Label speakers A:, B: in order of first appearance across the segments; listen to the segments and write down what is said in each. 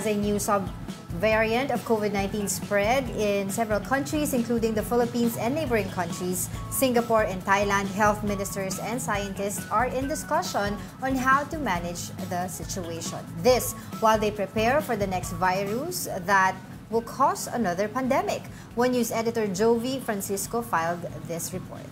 A: as a new sub-variant of COVID-19 spread in several countries, including the Philippines and neighboring countries, Singapore and Thailand, health ministers and scientists are in discussion on how to manage the situation. This while they prepare for the next virus that will cause another pandemic. One News editor Jove Francisco filed this report.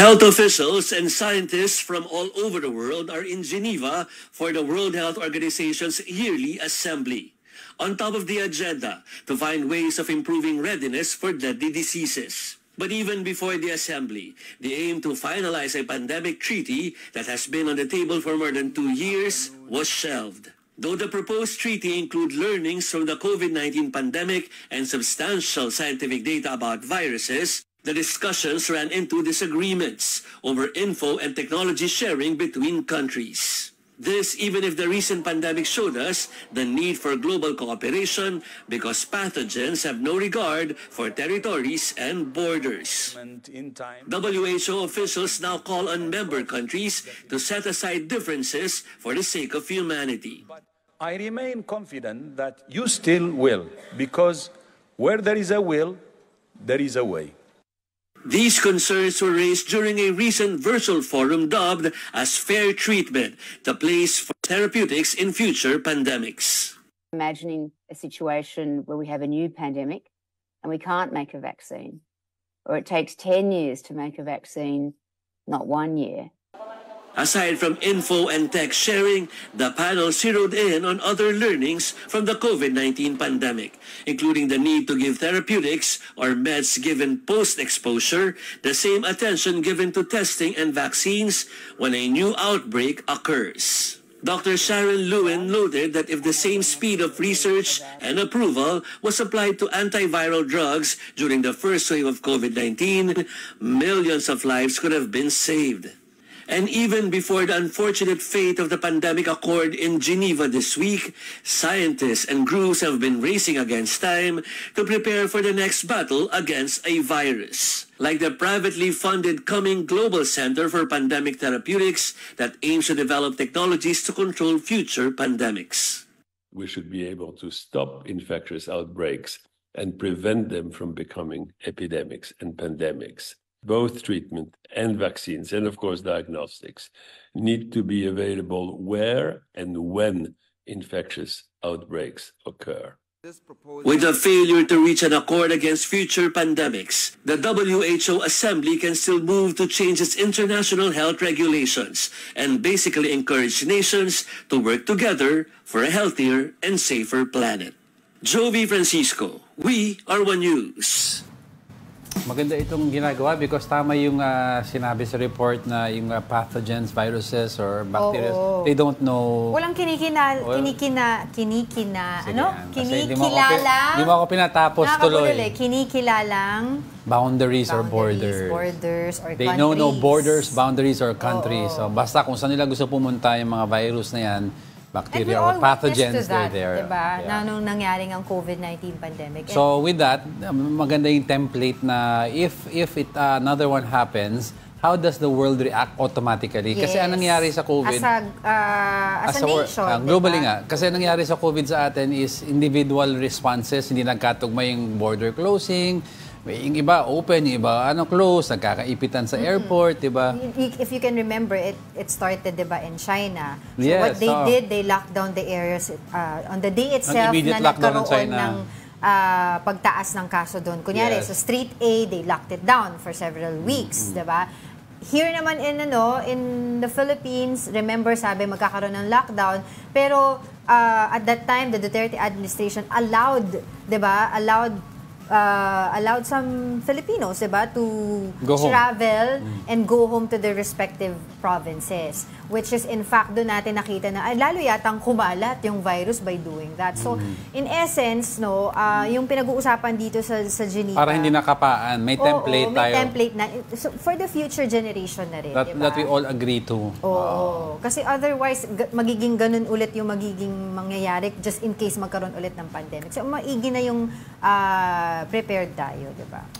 B: Health officials and scientists from all over the world are in Geneva for the World Health Organization's yearly assembly. On top of the agenda, to find ways of improving readiness for deadly diseases. But even before the assembly, the aim to finalize a pandemic treaty that has been on the table for more than two years was shelved. Though the proposed treaty include learnings from the COVID-19 pandemic and substantial scientific data about viruses, the discussions ran into disagreements over info and technology sharing between countries. This even if the recent pandemic showed us the need for global cooperation because pathogens have no regard for territories and borders. WHO officials now call on member countries to set aside differences for the sake of humanity.
C: I remain confident that you still will, because where there is a will, there is a way.
B: These concerns were raised during a recent virtual forum dubbed as Fair Treatment, the place for therapeutics in future pandemics.
D: Imagining a situation where we have a new pandemic and we can't make a vaccine, or it takes 10 years to make a vaccine, not one year.
B: Aside from info and tech sharing, the panel zeroed in on other learnings from the COVID-19 pandemic, including the need to give therapeutics or meds given post-exposure the same attention given to testing and vaccines when a new outbreak occurs. Dr. Sharon Lewin noted that if the same speed of research and approval was applied to antiviral drugs during the first wave of COVID-19, millions of lives could have been saved. And even before the unfortunate fate of the pandemic accord in Geneva this week, scientists and groups have been racing against time to prepare for the next battle against a virus. Like the privately funded Cumming Global Center for Pandemic Therapeutics that aims to develop technologies to control future pandemics.
E: We should be able to stop infectious outbreaks and prevent them from becoming epidemics and pandemics both treatment and vaccines, and of course diagnostics, need to be available where and when infectious outbreaks occur.
B: With a failure to reach an accord against future pandemics, the WHO Assembly can still move to change its international health regulations and basically encourage nations to work together for a healthier and safer planet. Jove Francisco, we are One News.
F: Maganda itong ginagawa because tama yung uh, sinabi sa report na yung uh, pathogens, viruses, or bacteria, Oo. they don't know.
A: Walang kinikina, well, kinikina, kinikina, Sige, ano?
F: Kinikilala. Hindi mo ako pinatapos tuloy.
A: Eh. Kinikilalang
F: boundaries, boundaries or borders.
A: Borders or
F: they
A: countries.
F: know no borders, boundaries, or countries. So basta kung saan nila gusto pumunta yung mga virus na yan, bacteria or pathogens
A: that,
F: there.
A: Diba? Yeah. Na nung nangyaring ang COVID-19 pandemic.
F: So with that, maganda yung template na if if it uh, another one happens, how does the world react automatically? Yes. Kasi anong nangyari sa COVID?
A: As a, uh, as, as a, a nation, uh,
F: Globally
A: diba?
F: nga. Kasi anong nangyari sa COVID sa atin is individual responses, hindi nagkatugma yung border closing, yung iba open, yung iba ano close, nagkakaipitan sa mm-hmm. airport, 'di ba?
A: If you can remember, it it started 'di ba in China. So yes, what they oh. did, they locked down the areas uh, on the day itself na nagkaroon ng uh, pagtaas ng kaso doon. Kunyari, yes. sa Street A, they locked it down for several weeks, mm-hmm. 'di ba? Here naman in ano, in the Philippines, remember sabi magkakaroon ng lockdown, pero uh, at that time the Duterte administration allowed, 'di ba? Allowed uh, allowed some Filipinos, diba, to go travel mm. and go home to their respective provinces. Which is, in fact, doon natin nakita na ay, lalo yatang kumalat yung virus by doing that. So, mm. in essence, no, uh, yung pinag-uusapan dito sa, sa Geneva...
F: Para hindi nakapaan, may template
A: oo,
F: may
A: tayo. template na. So, for the future generation na rin,
F: that,
A: diba?
F: That we all agree to.
A: Oo. Oh. Kasi otherwise, magiging ganun ulit yung magiging mangyayari just in case magkaroon ulit ng pandemic. So, maigi na yung prepared tayo, di ba?